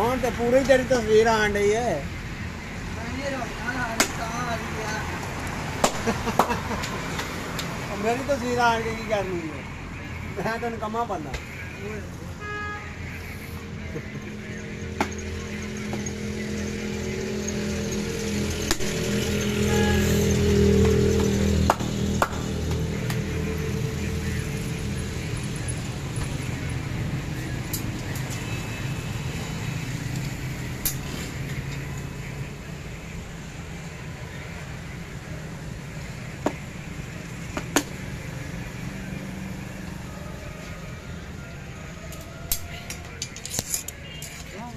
ਤੇ ਪੂਰੀ ਤੇਰੀ ਤਸਵੀਰ ਆਣ ਡਈ ਹੈ ਮੇਰੀ ਤਸਵੀਰ ਆਣ ਕੇ ਕੀ ਕਰਨੀ ਹੈ ਮੈਂ ਤੈਨੂੰ ਕਮਾ ਬੰਦਾ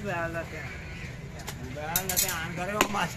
ख्याल रखें ख्याल रखें आम करें बात